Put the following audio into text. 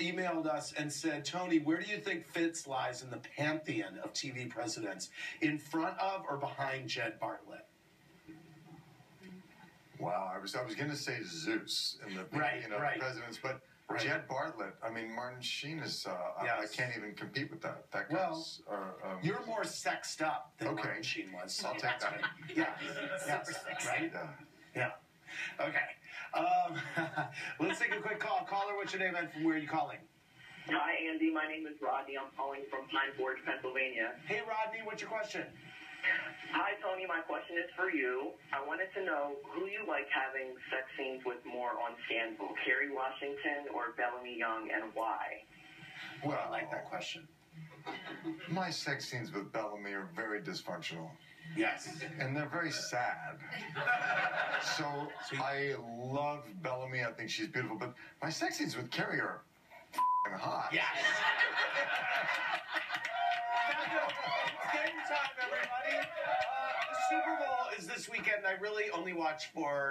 emailed us and said, Tony, where do you think Fitz lies in the pantheon of TV presidents? In front of or behind Jed Bartlet? Wow, I was I was going to say Zeus in the Right, you know right. presidents, but Right. Jed Bartlet. I mean, Martin Sheen is. Uh, I, I can't even compete with that. That Well, guy's. uh, um, You're more sexed up than Okay. Martin Sheen was. I'll take that. Yeah. yeah. Right? yeah. Yeah. Okay. Um, let's take a quick call. Caller, what's your name and from where are you calling? Hi, Andy. My name is Rodney. I'm calling from Pine Forge, Pennsylvania. Hey, Rodney, what's your question? Hi, Tony. My question is for you. I wanted to know who you like having sex scenes with more on Scandal, Kerry Washington or Bellamy Young, and why? Well, I like that question. My sex scenes with Bellamy are very dysfunctional. Yes. And they're very sad. So I love Bellamy. I think she's beautiful. But my sex scenes with Kerry are f***ing hot. Yes. Game time, everybody. Uh, the Super Bowl is this weekend. I really only watch for